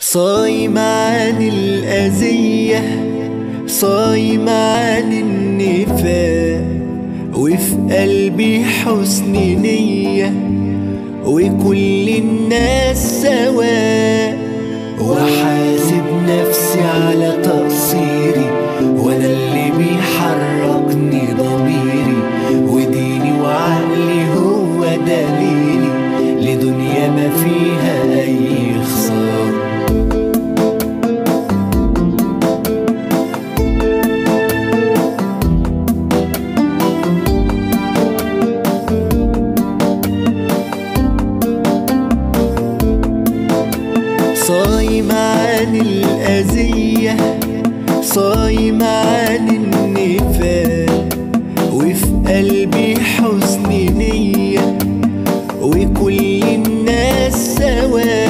صايم عن الأذية صايم عن النفاق. وفي قلبي حسن نية وكل الناس سواء وحاسب نفسي على تقصيري وأنا اللي بيحركني ضميري. وديني وعقلي هو دليلي لدنيا ما فيها صايم عن الأذية صايم عن النفاق وفي قلبي حزن نية وكل الناس سواه